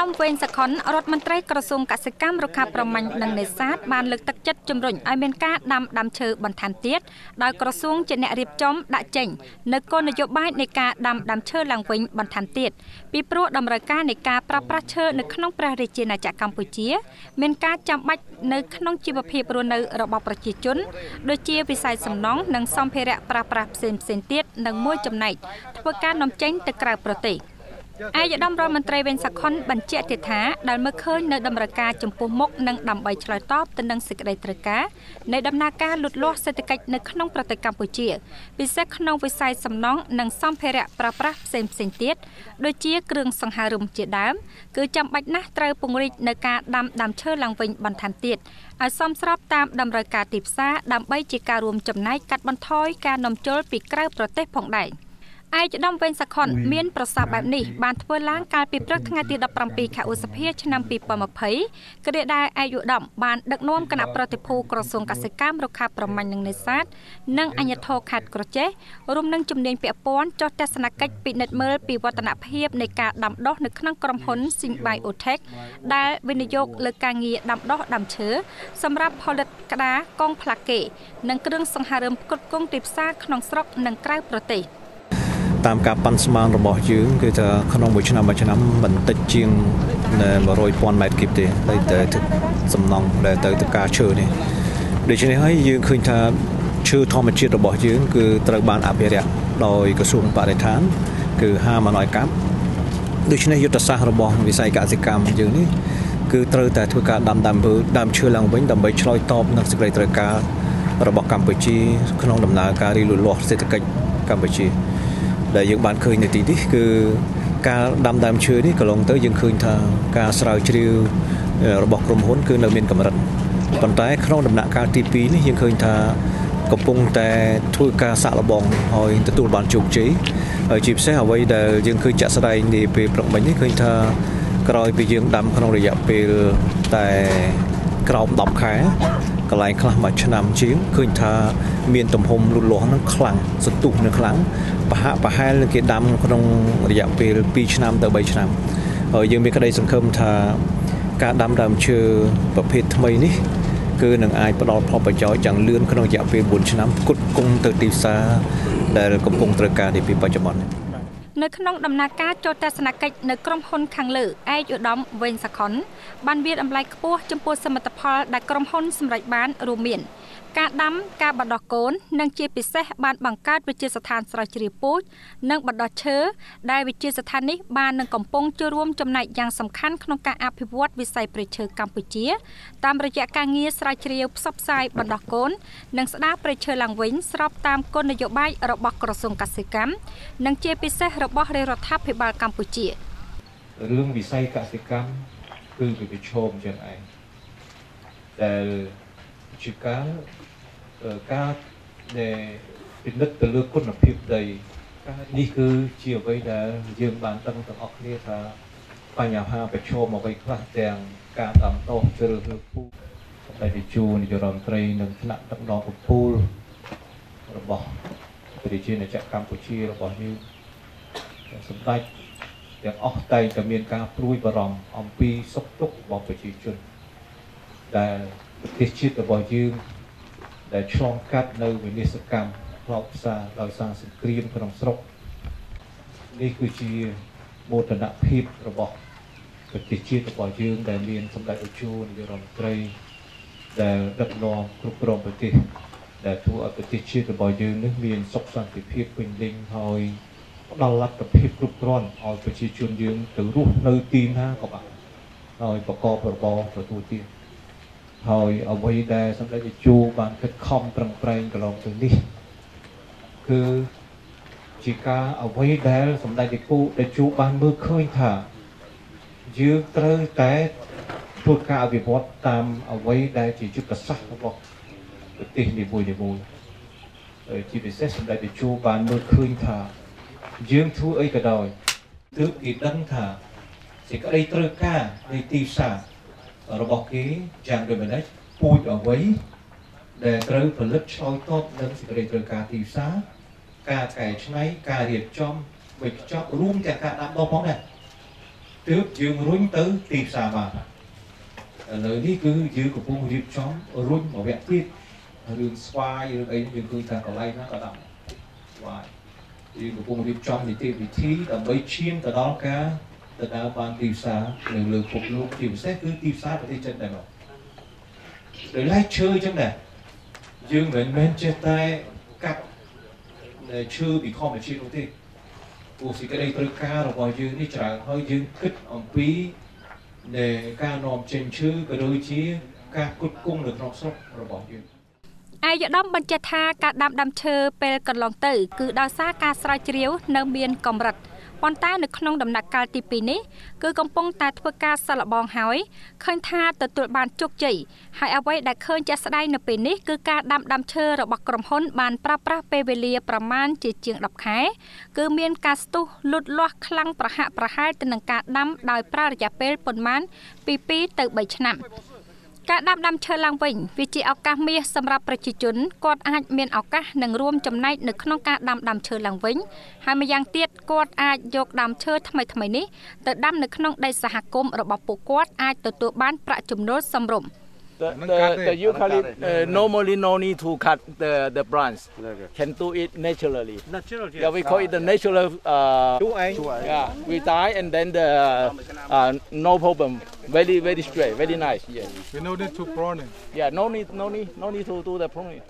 ចដំវេងសខុនរដ្ឋមន្ត្រីក្រសួងកសិកម្មរុក្ខាប្រមាញ់និងនេសាទបានលើកទឹកចិត្តជំរុញឲ្យមានការដាំដើមឈើបន្ថែមទៀតដោយក្រសួងជាអ្នករៀបចំដាក់ចេញនៅគោលនយោបាយនៃការដាំដើមឈើឡើងវិញបន្ថែមទៀតពីព្រោះតម្រូវការនៃការប្រើប្រាស់ឈើនៅក្នុងព្រះរាជាណាចក្រកម្ពុជា មានការចាំបាច់នៅក្នុងជីវភាពរស់នៅរបស់ប្រជាជនដូចជាវិស័យសំណង់និងសម្ភារៈប្រើប្រាស់ផ្សេងៗទៀតនិងមួយចំណែកធ្វើការនាំចេញទៅក្រៅប្រទេស។ ឯកឧត្តមរដ្ឋមន្ត្រីវិញសខុនបញ្ជាក់ទៀតថាដែលមើលឃើញនៅតម្រូវការចំពោះមុខនិងដើម្បីឆ្លើយតបទៅនឹងសេចក្តីត្រូវការនៃដំណើរការលូតលាស់សេដ្ឋកិច្ចនៅក្នុងប្រទេសកម្ពុជាពិសេសក្នុងវិស័យសំណង់និងសម្ភារៈប្រើប្រាស់ផ្សេងផ្សេងទៀតដូចជាគ្រឿងសង្ហារឹមជាដើមគឺចាំបាច់ណាស់ត្រូវពង្រីកនៅការដាំដើមឈើឡើងវិញបន្ថែមទៀតឲ្យសមស្របតាមតម្រូវការទីផ្សារដើម្បីជាការរួមចំណែកកាត់បន្ថយការនាំចូលពីក្រៅប្រទេសផងដែរ។ ឯកឧត្តមវេងសខុនមានប្រសាសន៍បែបនេះបានធ្វើឡើងកាលពីព្រឹកថ្ងៃទី17ខែឧសភាឆ្នាំ2020គ្រាដែលឯកឧត្តមបានដឹកនាំគណៈប្រតិភូក្រសួងកសិកម្មរុក្ខាប្រមាញ់និងនេសាទនិងអាជ្ញាធរខេត្តក្រចេះរួមនឹងជំនាញពាក់ព័ន្ធចុះទស្សនកិច្ចពិនិត្យមើលពីវឌ្ឍនភាពនៃការដាំដុះនៅក្នុងក្រុមហ៊ុន Singbay Otech ដែលវិនិយោគលើការងារដាំដុះដើមឈើសម្រាប់ផលិតក្តារកងផ្លាកេនិងគ្រឿងសង្ហារិមផ្គត់ផ្គង់ទីផ្សារក្នុងស្រុកនិងក្រៅប្រទេស។ តាមការប៉ាន់ស្មានរបស់យើងគឺថាក្នុងមួយឆ្នាំមួយឆ្នាំមិនតិចជាង100,000ម៉ែត្រគីបទេហើយតែទឹកសំណង់ដែលទៅទៅការឈើនេះដូច្នេះហើយយើងឃើញថាឈើធម្មជាតិរបស់យើងគឺត្រូវបានអភិរក្សដោយក្រសួងបរិស្ថាន គឺហាមមិនឲ្យកាប់ដូច្នេះយុទ្ធសាស្ត្ររបស់វិស័យកសិកម្មយើងនេះគឺត្រូវតែធ្វើការដាំដើមឈើដើមឈើឡើងវិញដើម្បីឆ្លើយតបនឹងសេចក្តីត្រូវការរបស់កម្ពុជា ក្នុងដំណើរការរីលូតលាស់សេដ្ឋកិច្ចកម្ពុជា ដែលយើងបានឃើញនៅទីនេះគឺការដាំដើមឈើនេះកន្លងទៅយើងឃើញថាការស្រាវជ្រាវរបស់ក្រុមហ៊ុនគឺនៅមានកម្រិតប៉ុន្តែក្នុងដំណាក់កាលទី2នេះយើងឃើញថាកំពុងតែធ្វើការសាក់លបងហើយទទួលបានជោគជ័យហើយជាពិសេសអ្វីដែលយើងឃើញចាក់ស្ដែងនាពេលព្រឹកមិញនេះឃើញថាក្រោយពីយើងដាំក្នុងរយៈពេលតែក្រោម10ខែ កន្លែងខ្លះមួយឆ្នាំជាងឃើញថាមានទំហំលូតលាស់នឹងខ្លាំងសន្ទុះនឹងខ្លាំងប្រហាក់ប្រហែលនឹងគេដាំក្នុងរយៈពេល2ឆ្នាំទៅ3ឆ្នាំហើយយើងមានក្តីសង្ឃឹមថាការដាំដើមឈើប្រភេទថ្មីនេះគឺនឹងអាចផ្ដល់ផលប្រយោជន៍យ៉ាងលឿនក្នុងរយៈពេល4ឆ្នាំផ្គត់ផ្គង់ទៅទីផ្សារដែលកំពុងត្រូវការនាពេលបច្ចុប្បន្ននេះ នៅក្នុងដំណើរការចូលទស្សនកិច្ចនៅក្រុមហ៊ុនខាងលើឯកឧត្តមវេងសខុនបានវាតម្លៃខ្ពស់ចំពោះសមិទ្ធផលដែលក្រុមហ៊ុនសម្រេចបានរួមមាន ការដាំការបណ្ដោះកូននិងជាពិសេសបានបង្កើតវិទ្យាស្ថានស្រាវជ្រាវពូជនិងបណ្ដោះឈើដែលវិទ្យាស្ថាននេះបាននឹងកំពុងចូលរួមចំណែកយ៉ាងសំខាន់ក្នុងការអភិវឌ្ឍវិស័យព្រៃឈើកម្ពុជា តាមរយៈការងារស្រាវជ្រាវផ្សព្វផ្សាយបណ្ដោះកូននិងស្ដារព្រៃឈើឡើងវិញស្របតាមគោលនយោបាយរបស់ក្រសួងកសិកម្មនិងជាពិសេសរបស់រាជរដ្ឋាភិបាលកម្ពុជារឿងវិស័យកសិកម្មគឺវាប្រឈមចឹងឯងដែល ជាការការដែលពិនិត្យទៅលើគុណភាពដីនេះគឺជាអ្វីដែលយើងបានដឹងទាំងអស់គ្នាថាបញ្ហាប្រឈមអ្វីខ្លះទាំងការដាំដុះជ្រើសរើសពូជសម្ដេចនាយកនាយករដ្ឋមន្ត្រីនិងថ្នាក់ដឹកនាំកំពូលរបស់ប្រជាណាចក្រកម្ពុជារបស់យើងសម្ដេចទាំងអស់តែងតែមានការព្រួយបារម្ភអំពីសុខទុក្ខរបស់ប្រជាជនដែល ប្រទេសជាតិរបស់យើងដែលឆ្លងកាត់នៅវិនិស្សកម្មផ្លោកផ្សារដោយសារសង្គ្រាមក្នុងស្រុកនេះគឺជាមោទនភាពរបស់ប្រទេសជាតិរបស់យើងដែលមានសម្ដេចតេជោនាយករដ្ឋមន្ត្រីដែលដឹកនាំគ្រប់គ្រងប្រទេសដែលធ្វើឲ្យប្រទេសជាតិរបស់យើងនេះមានសុខសន្តិភាពពេញលេញហើយផ្ដល់លទ្ធភាពគ្រប់គ្រាន់ឲ្យប្រជាជនយើងទៅរស់នៅទីណាក៏បានហើយប្រកបរបរទទួលទាន ហើយអ្វីដែលសម្ដេចតេជោបានខិតខំប្រឹងប្រែងកន្លងទៅនេះគឺជាការអ្វីដែលសម្ដេចតេជោតេជោបានមើលឃើញថាយើងត្រូវតែធ្វើការអភិវឌ្ឍតាមអ្វីដែលជាយុទ្ធសាស្ត្ររបស់ប្រទេសនីមួយនីមួយជាពិសេសសម្ដេចតេជោបានមើលឃើញថាយើងធ្វើអីក៏ដោយទើបគេដឹងថាសេចក្តីត្រូវការនៃទីផ្សារ របស់គេយ៉ាងដូចម្ដេចពូជអ្វីដែលត្រូវផលិតឆ្លើយតបនឹងសេចក្តីត្រូវការទីផ្សារការកែច្នៃការរៀបចំវេចខ្ចប់រួមទាំងការដាំដុះផងដែរទទើបយើងរុញទៅទីផ្សារបានឥឡូវនេះគឺយើងកំពុងរៀបចំរុញមួយវគ្គទៀតរឿងស្វាយរឿងអីយើងឃើញថាកន្លែងហ្នឹងក៏ដល់ស្វាយយើងកំពុងរៀបចំនីតិវិធីដើម្បីឈានទៅដល់ការ ទៅដើរបានទីផ្សារនៅលើពិភពលោកជាពិសេសគឺទីផ្សារប្រទេសចិនតែមកដោយឡែកឈើអញ្ចឹងដែរយើងមិនមែនចេះតែកាប់ឈើពីធម្មជាតិនោះទេព្រោះសេចក្តីត្រូវការរបស់យើងនេះច្រើនហើយយើងគិតអំពីនៃការនាំចេញឈើក៏ដូចជាការគុតគង់នៅក្នុងស្រុករបស់យើងឯកឧត្តមបញ្ជាក់ថាការដាំដើមឈើពេលកន្លងទៅ គឺដោយសារការស្រាវជ្រាវនៅមានកម្រិត ប៉ុន្តែនៅក្នុងដំណាក់កាលទី2នេះគឺកំពុងតែធ្វើការសាកល្បងហើយឃើញថាទទួលបានជោគជ័យហើយអ្វីដែលឃើញជាក់ស្ដែងនៅពេលនេះគឺការដាំដើមឈើរបស់ក្រុមហ៊ុនបានប្រើប្រាស់ពេលវេលាប្រមាណជាជាង10ខែគឺមានការស្ទុះលូតលាស់ខ្លាំងប្រហាក់ប្រហែលទៅនឹងការដាំដោយប្រើរយៈពេលប៉ុន្មានពី2ទៅ3ឆ្នាំ ការដាំដើមឈើឡើងវិញវាជាឱកាសមាសសម្រាប់ប្រជាជនគាត់អាចមានឱកាសនឹងរួមចំណែកនៅក្នុងការដាំដើមឈើឡើងវិញហើយម្យ៉ាងទៀតគាត់អាចយកដើមឈើថ្មីថ្មីនេះទៅដាំនៅក្នុងដីសហគមន៍របស់ពួកគាត់អាចទទួលបានប្រាក់ចំណូលសមរម្យ The, the, the eucalypt uh, normally no need to cut the, the branch. Can do it naturally. Natural, Yeah, we call it the natural. Uh, yeah, we die and then the uh, no problem. Very very straight, very nice. Yeah. We no need to prune it. Yeah, no need, no need, no need to do the pruning.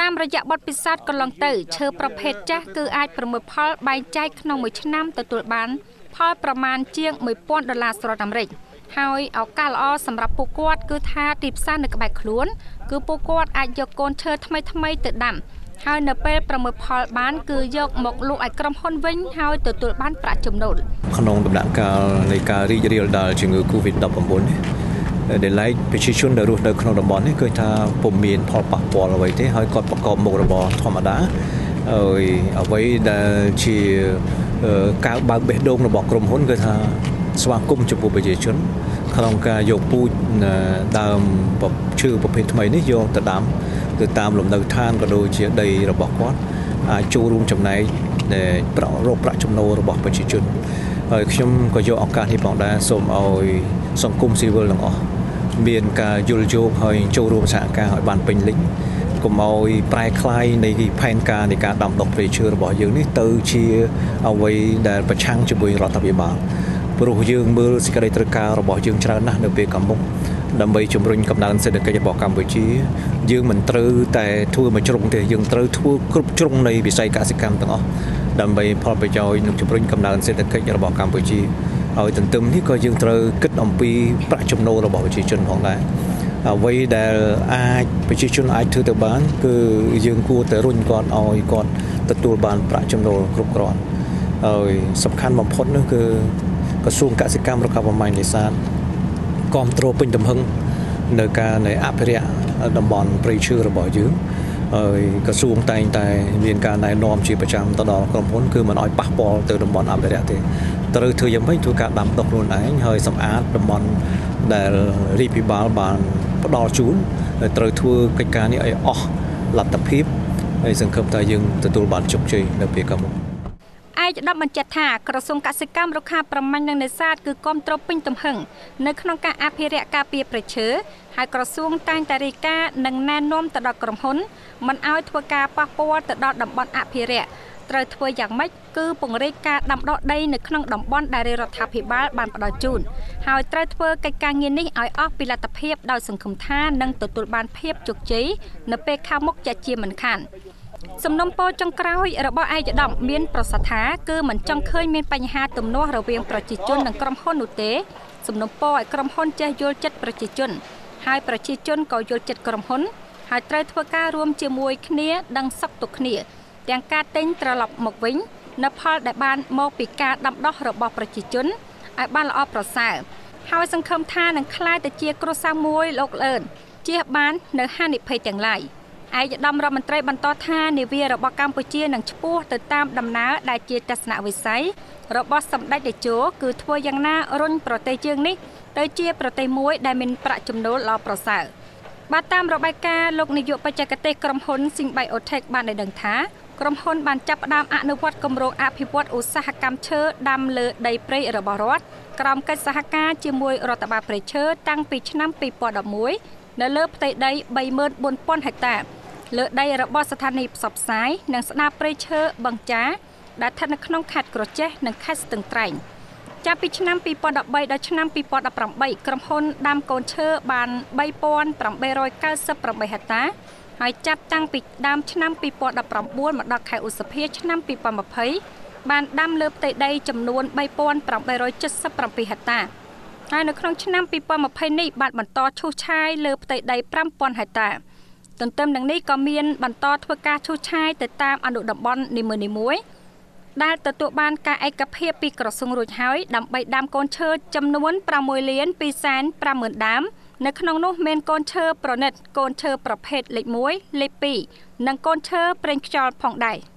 តាមរយៈបទពិសោធន៍កន្លងទៅឈើប្រភេទចាស់គឺអាចប្រមូលផលបែងចែកក្នុងមួយឆ្នាំទទួលបានផលប្រមាណជាង1000ដុល្លារសហរដ្ឋអាមេរិក។ ហើយឱកាសល្អសម្រាប់ពួកគាត់គឺថាទីផ្សារនៅក្បែរខ្លួន គឺពួកគាត់អាចយកកូនឈើថ្មីថ្មីទៅដាំហើយនៅពេលប្រមូលផលបាន គឺយកមកលក់ឲ្យក្រុមហ៊ុនវិញហើយទទួលបានប្រាក់ចំណូលក្នុងដំណាក់កាលនៃការរីករាលដាលជំងឺ Covid-19 នេះដែលឡែកប្រជាជនដែលរស់នៅក្នុងតំបន់នេះគឺថាពុំមានផលប៉ះពាល់អ្វីទេហើយគាត់ប្រកបមុខរបរធម្មតាហើយអ្វីដែលជាការបើកបេះដូងរបស់ក្រុមហ៊ុនគឺថា ស្វាគមន៍ចំពោះប្រជាជនក្នុងការយកពូជដើមឈើប្រភេទថ្មីនេះយកទៅដាំទៅតាមលំនៅឋានក៏ដូចជាដីរបស់គាត់អាចចូលរួមចំណែកដែលប្ររកប្រាក់ចំណូលរបស់ប្រជាជនហើយខ្ញុំក៏យកឱកាសនេះផងដែរសូមឲ្យសង្គមស៊ីវិលទាំងអស់មានការយល់យោគហើយចូលរួមសហការឲ្យបានពេញលេញកុំឲ្យប្រែคลายនៃផែនការនៃការដាំដុះព្រៃឈើរបស់យើងនេះទៅជាអ្វីដែលប្រឆាំងជាមួយរដ្ឋាភិបាល ព្រោះយើងមើលសេចក្តីត្រូវការរបស់យើងច្រើនណាស់នៅពេលខាងមុខដើម្បីជំរុញកំណើនសេដ្ឋកិច្ចរបស់កម្ពុជា យើងមិនត្រូវតែធ្វើមួយជ្រុងទេយើងត្រូវធ្វើគ្រប់ជ្រុងនៃវិស័យកសិកម្មទាំងអស់ដើម្បីផលប្រយោជន៍និងជំរុញកំណើនសេដ្ឋកិច្ចរបស់កម្ពុជាហើយទន្ទឹមនេះក៏យើងត្រូវគិតអំពីប្រាក់ចំណូលរបស់ប្រជាជនផងដែរអ្វីដែលអាចប្រជាជនអាចធ្វើទៅបាន គឺយើងគួរតែរុញគាត់ឲ្យគាត់ទទួលបានប្រាក់ចំណូលគ្រប់គ្រាន់ហើយសំខាន់បំផុតនោះគឺ ក្រសួងកសិកម្មរុក្ខាប្រមាញ់នេសាទគ្រប់គ្រងពេញទំហឹងនៅការនៃអភិរក្សតំបន់ព្រៃឈើរបស់យើងហើយក្រសួងតែងតែមានការណែនាំជាប្រចាំទៅដល់ក្រុមហ៊ុនគឺមិនឲ្យប៉ះពាល់ទៅតំបន់អភិរក្សទេត្រូវធ្វើយ៉ាងម៉េចធ្វើការដាំដុះខ្លួនឯងហើយសម្អាតតំបន់ដែលរាជពិបាលបានផ្ដល់ជូនត្រូវធ្វើកិច្ចការនេះឲ្យអស់លទ្ធភាពហើយសង្ឃឹមថាយើងទទួលបានជោគជ័យនៅពេលខាងមុខ ឯកឧត្តមបញ្ជាក់ថាក្រសួងកសិកម្មរុក្ខាប្រមាញ់និងនេសាទគឺគ្រប់គ្រងពេញទំហឹងនៅក្នុងការអភិរក្សការពារព្រៃឈើហើយក្រសួងតែងតែរាយការណ៍និងណែនាំទៅដល់ក្រុមហ៊ុនមិនឲ្យធ្វើការប៉ះពាល់ទៅដល់តំបន់អភិរក្សត្រូវធ្វើយ៉ាងម៉េចគឺពង្រីកការដាំដុះដីនៅក្នុងតំបន់ដែលរដ្ឋាភិបាលបានផ្ដល់ជូនហើយត្រូវធ្វើកិច្ចការងារនេះឲ្យអស់ពីលទ្ធភាពដោយសង្ឃឹមថានឹងទទួលបានភាពជោគជ័យនៅពេលខាងមុខជាជាមិនខាន សំណុំពរចុងក្រោយរបស់ឯកឧត្តមមានប្រសាសន៍ថាគឺមិនចង់ឃើញមានបញ្ហាទំនាស់រវាងប្រជាជននិងក្រុមហ៊ុននោះទេសំណុំពរឲ្យក្រុមហ៊ុនចេះយល់ចិត្តប្រជាជន ហើយប្រជាជនក៏យល់ចិត្តក្រុមហ៊ុនហើយត្រូវធ្វើការរួមជាមួយគ្នាដឹងសុខទុក្ខគ្នា ទាំងការទិញត្រឡប់មកវិញនៅផលដែលបានមកពីការដាំដុះរបស់ប្រជាជនឲ្យបានល្អប្រសើរហើយសង្ឃឹមថានឹងក្លាយទៅជាគ្រួសារមួយលោកលឿនជៀសបាននៅហានិភ័យទាំងឡាយ។ ឯកឧត្តមរដ្ឋមន្ត្រីបន្តថានាវារបស់កម្ពុជានឹងឆ្ពោះទៅតាមដំណើរដែលជាទស្សនវិស័យរបស់សម្ដេចតេជោគឺធ្វើយ៉ាងណារុញប្រទេសជើងនេះទៅជាប្រទេសមួយដែលមានប្រាក់ចំណូលល្អប្រសើរបាទតាមរបាយការណ៍លោកនាយកបច្ចេកទេសក្រុមហ៊ុន Singbiotek បានឲ្យដឹងថាក្រុមហ៊ុនបានចាប់ផ្ដើមអនុវត្តគម្រោងអភិវឌ្ឍឧស្សាហកម្មឈើដាំលើដីព្រៃរបស់រដ្ឋក្រោមកិច្ចសហការជាមួយរដ្ឋបាលព្រៃឈើតាំងពីឆ្នាំ2011នៅលើផ្ទៃដី34000ហិកតា លើដីរបស់ស្ថានីយ៍ផ្សព្វផ្សាយនិងស្ដារព្រៃឈើបឹងចាដែលស្ថិតនៅក្នុងខេត្តក្រចេះនិងខេត្តស្ទឹងត្រែងចាប់ពីឆ្នាំ2013ដល់ឆ្នាំ2018ក្រុមហ៊ុនដាំកូនឈើបាន3898ហិកតាហើយចាប់តាំងពីដើមឆ្នាំ2019មកដល់ខែឧសភាឆ្នាំ2020បានដាំលើផ្ទៃដីចំនួន3877ហិកតាហើយនៅក្នុងឆ្នាំ2020នេះបានបន្តឈូសឆាយលើផ្ទៃដី5000ហិកតា ទន្ទឹមនឹងនេះក៏មានបន្តធ្វើការឈូសឆាយទៅតាមអនុតំបន់នីមួយៗដែលទទួលបានការឯកភាពពីក្រសួងរួចហើយដើម្បីដាំកូនឈើចំនួន6លាន2សែន50,000ដើមនៅក្នុងនោះមានកូនឈើប្រណិត កូនឈើប្រភេទលេខ1លេខ2និងកូនឈើប្រេងខ្យល់ផងដែរ។